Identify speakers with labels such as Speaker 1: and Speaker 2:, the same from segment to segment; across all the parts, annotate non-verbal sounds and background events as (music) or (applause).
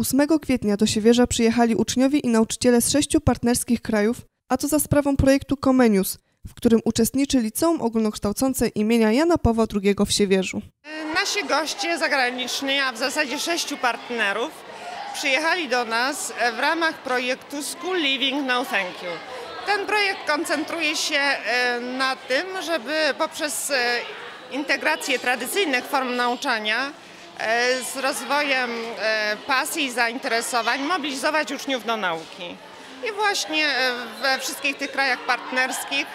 Speaker 1: 8 kwietnia do Siewierza przyjechali uczniowie i nauczyciele z sześciu partnerskich krajów, a to za sprawą projektu Comenius, w którym uczestniczy Liceum Ogólnokształcące imienia Jana Pawła II w Siewierzu.
Speaker 2: Nasi goście zagraniczni, a w zasadzie sześciu partnerów, przyjechali do nas w ramach projektu School Living No Thank You. Ten projekt koncentruje się e, na tym, żeby poprzez e, integrację tradycyjnych form nauczania z rozwojem pasji i zainteresowań mobilizować uczniów do nauki. I właśnie we wszystkich tych krajach partnerskich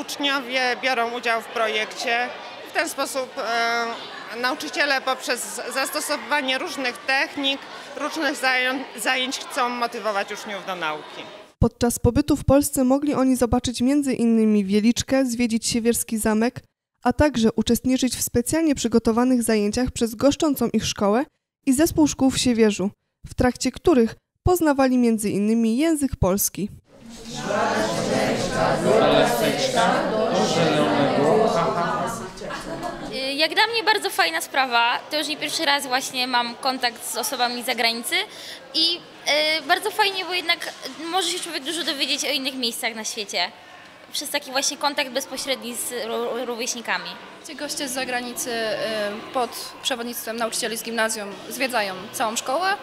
Speaker 2: uczniowie biorą udział w projekcie. W ten sposób nauczyciele poprzez zastosowanie różnych technik, różnych zajęć chcą motywować uczniów do nauki.
Speaker 1: Podczas pobytu w Polsce mogli oni zobaczyć m.in. Wieliczkę, zwiedzić Siewierski Zamek, a także uczestniczyć w specjalnie przygotowanych zajęciach przez goszczącą ich szkołę i zespół szkół w Siewierzu, w trakcie których poznawali m.in. język polski.
Speaker 3: Jak dla mnie bardzo fajna sprawa. To już nie pierwszy raz właśnie mam kontakt z osobami z zagranicy i e, bardzo fajnie, bo jednak może się człowiek dużo dowiedzieć o innych miejscach na świecie. Przez taki właśnie kontakt bezpośredni z rówieśnikami.
Speaker 4: Ci goście z zagranicy e, pod przewodnictwem nauczycieli z gimnazjum zwiedzają całą szkołę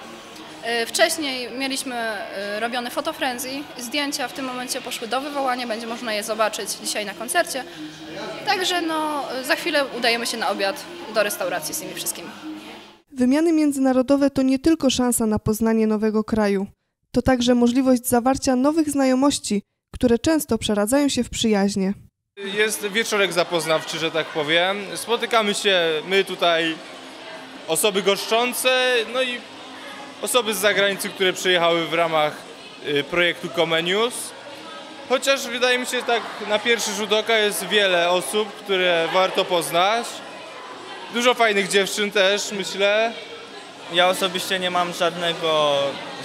Speaker 4: E, wcześniej mieliśmy e, robione fotofrenzy, zdjęcia w tym momencie poszły do wywołania, będzie można je zobaczyć dzisiaj na koncercie. Także no, za chwilę udajemy się na obiad do restauracji z tymi wszystkimi.
Speaker 1: Wymiany międzynarodowe to nie tylko szansa na poznanie nowego kraju, to także możliwość zawarcia nowych znajomości, które często przeradzają się w przyjaźnie.
Speaker 5: Jest wieczorek zapoznawczy, że tak powiem. Spotykamy się my tutaj, osoby goszczące, no i osoby z zagranicy, które przyjechały w ramach y, projektu Comenius. Chociaż wydaje mi się, tak na pierwszy rzut oka jest wiele osób, które warto poznać. Dużo fajnych dziewczyn też, myślę.
Speaker 6: Ja osobiście nie mam żadnego,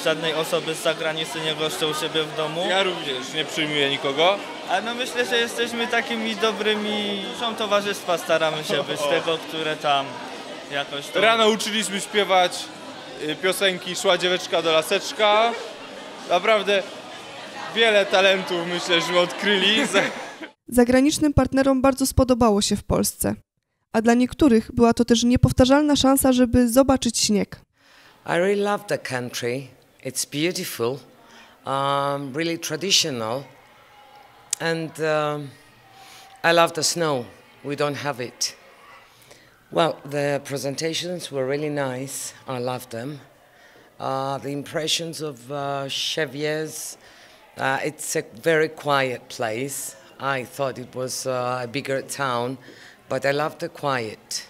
Speaker 6: żadnej osoby z zagranicy, nie goszczę u siebie w domu.
Speaker 5: Ja również nie przyjmuję nikogo.
Speaker 6: Ale no myślę, że jesteśmy takimi dobrymi, są towarzystwa, staramy się być tego, które tam jakoś... To...
Speaker 5: Rano uczyliśmy śpiewać Y, piosenki Szła dzieweczka do laseczka. Naprawdę wiele talentów myślę, że odkryli. (laughs) (laughs)
Speaker 1: Zagranicznym partnerom bardzo spodobało się w Polsce, a dla niektórych była to też niepowtarzalna szansa, żeby zobaczyć śnieg.
Speaker 7: I really love the country. It's beautiful, um, really traditional, and um, I love the snow. We don't have it. Well, the presentations were really nice. I loved them. Uh, the impressions of uh, Chevier's, uh, it's a very quiet place. I thought it was uh, a bigger town, but I loved the quiet.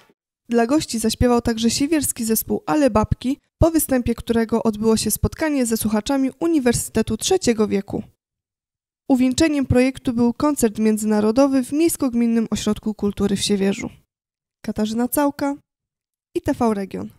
Speaker 1: Dla gości zaśpiewał także siewierski zespół Ale Babki, po występie którego odbyło się spotkanie ze słuchaczami Uniwersytetu Trzeciego Wieku. Uwieńczeniem projektu był koncert międzynarodowy w Miejsko-Gminnym Ośrodku Kultury w Siewierzu. Katarzyna Całka i TV Region.